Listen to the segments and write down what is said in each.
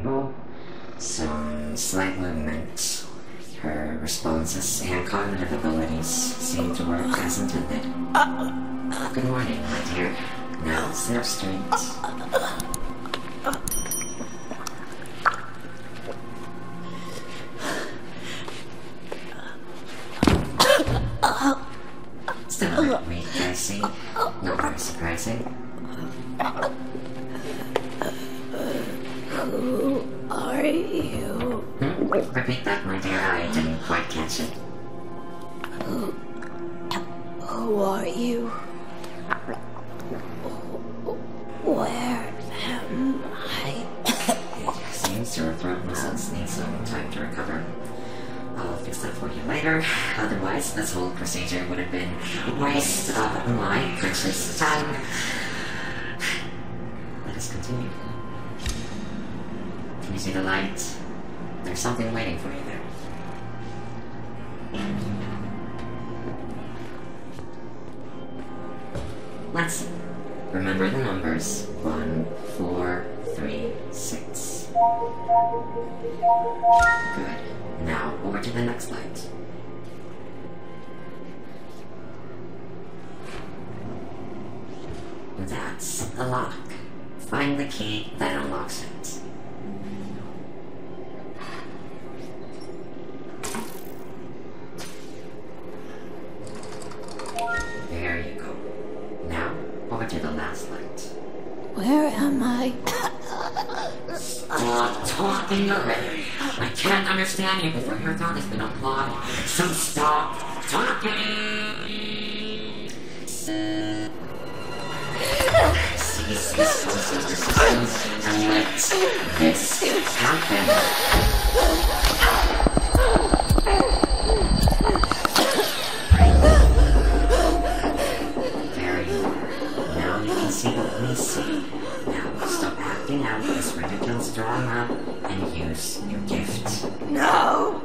Stable. Some slight movement. Her responses and cognitive abilities seem to work as intended. Good morning, my dear. Now, Street. Still see. Not very surprising. Who are you? Hmm? Repeat that, my dear. I didn't quite catch it. Who are you? Where am That for you later. Otherwise, this whole procedure would have been a waste of my precious time. Let us continue. Can you see the light? There's something waiting for you there. Let's. Remember the numbers. One, four, three, six. Good. Now, over to the next light. That's the lock. Find the key that unlocks it. Over to the last light. Where am I? Stop talking already. I can't understand you before your thought has been applied. So stop talking. Cease this and let this happen. Now you can see what we see. Now stop acting out this ridiculous drama and use your gift. No!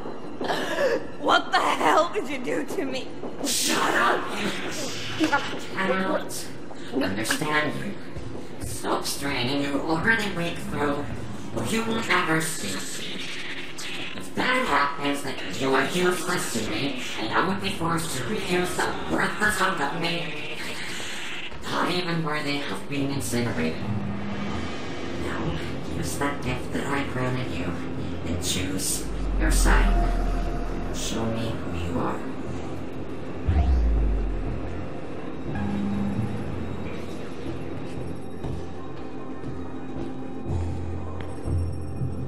What the hell did you do to me? Shut up! I don't understand you. Stop straining your already weak throat, or you will never see. If that happens, then you are useless to me, and I would be forced to reuse some breathless of me. Not even worthy of being incinerated. Now, use that gift that I granted you, and choose your side. Show me who you are.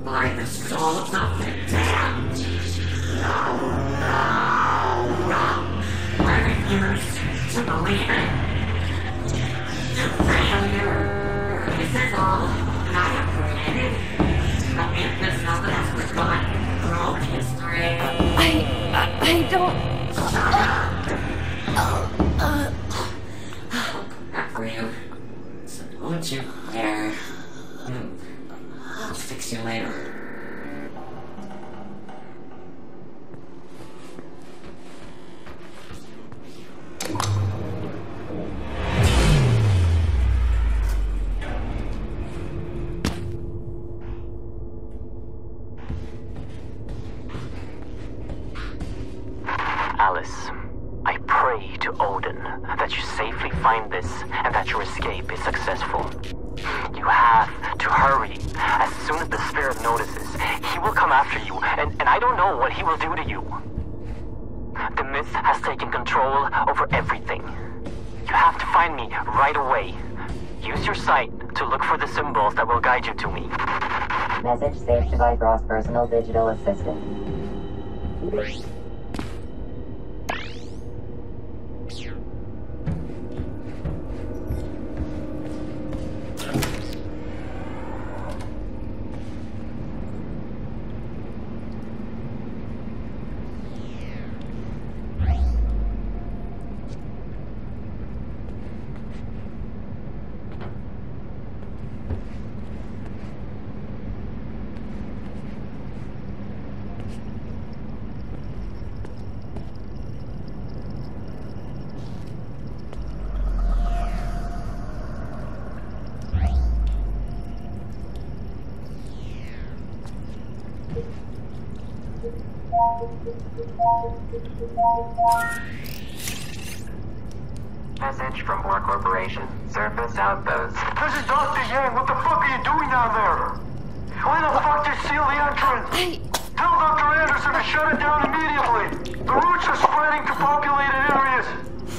By the souls of I, don't. I'll come back for you. So don't you dare. I'll fix you later. This and that your escape is successful. You have to hurry. As soon as the spirit notices, he will come after you, and, and I don't know what he will do to you. The myth has taken control over everything. You have to find me right away. Use your sight to look for the symbols that will guide you to me. Message saved by Bifrost personal digital assistant. Message from War Corporation. Surface outpost. This is Dr. Yang. What the fuck are you doing down there? Why the fuck did you seal the entrance? I... Tell Dr. Anderson to shut it down immediately. The roots are spreading to populated areas.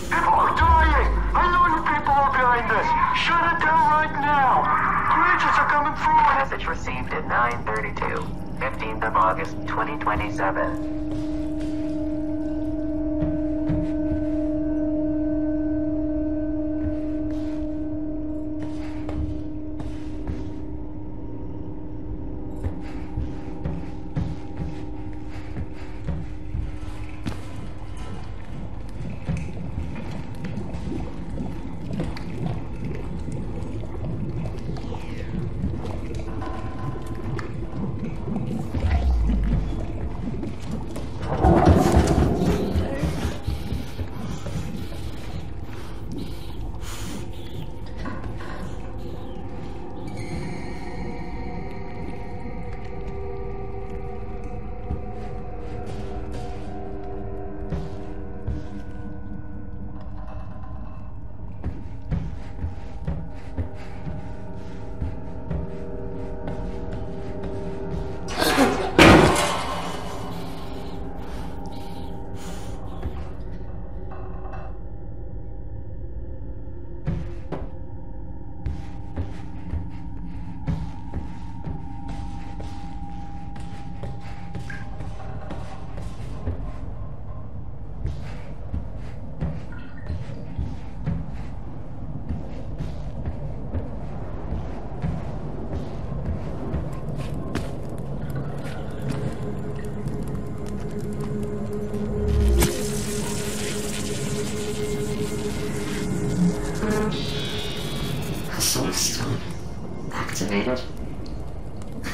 People are dying. I know you people are behind this. Shut it down right now. Creatures are coming through. Message received at 9:32, 15th of August, 2027. Activated.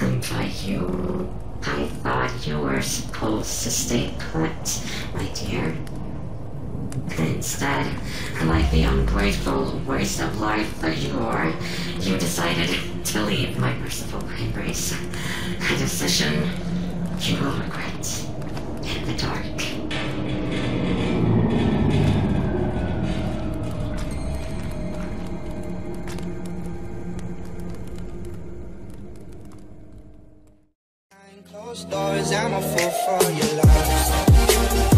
And by you, I thought you were supposed to stay put, my dear. Instead, like the ungrateful waste of life that you are, you decided to leave my merciful embrace. A decision you will regret in the dark. Closed I'm a fool for your love.